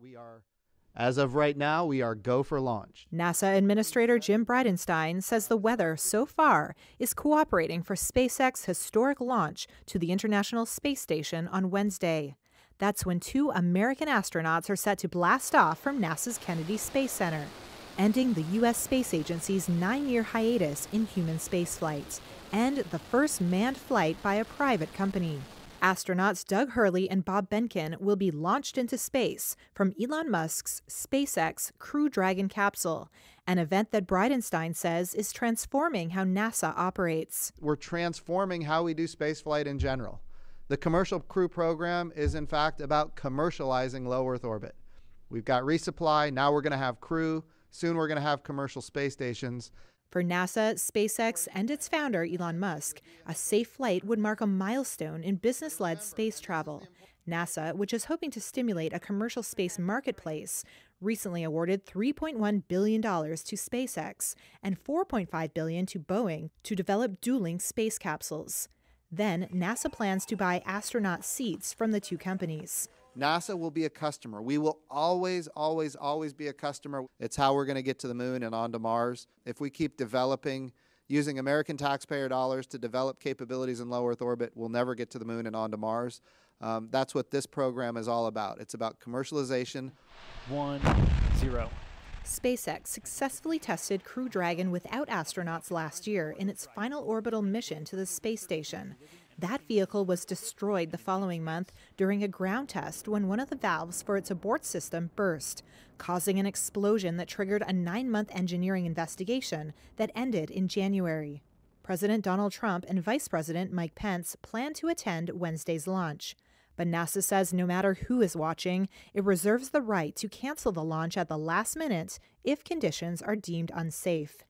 We are as of right now, we are go for launch. NASA Administrator Jim Bridenstine says the weather so far is cooperating for SpaceX's historic launch to the International Space Station on Wednesday. That's when two American astronauts are set to blast off from NASA's Kennedy Space Center, ending the U.S. Space Agency's nine year hiatus in human spaceflight and the first manned flight by a private company. Astronauts Doug Hurley and Bob Behnken will be launched into space from Elon Musk's SpaceX Crew Dragon capsule, an event that Bridenstine says is transforming how NASA operates. We're transforming how we do spaceflight in general. The Commercial Crew program is, in fact, about commercializing low Earth orbit. We've got resupply, now we're going to have crew, soon we're going to have commercial space stations. For NASA, SpaceX, and its founder, Elon Musk, a safe flight would mark a milestone in business led space travel. NASA, which is hoping to stimulate a commercial space marketplace, recently awarded $3.1 billion to SpaceX and 4.5 billion to Boeing to develop dueling space capsules. Then, NASA plans to buy astronaut seats from the two companies. NASA will be a customer. We will always, always, always be a customer. It's how we're going to get to the moon and onto Mars. If we keep developing, using American taxpayer dollars to develop capabilities in low Earth orbit, we'll never get to the moon and onto Mars. Um, that's what this program is all about. It's about commercialization. One, zero. SpaceX successfully tested Crew Dragon without astronauts last year in its final orbital mission to the space station. That vehicle was destroyed the following month during a ground test when one of the valves for its abort system burst, causing an explosion that triggered a nine month engineering investigation that ended in January. President Donald Trump and Vice President Mike Pence plan to attend Wednesday's launch. But NASA says no matter who is watching, it reserves the right to cancel the launch at the last minute if conditions are deemed unsafe.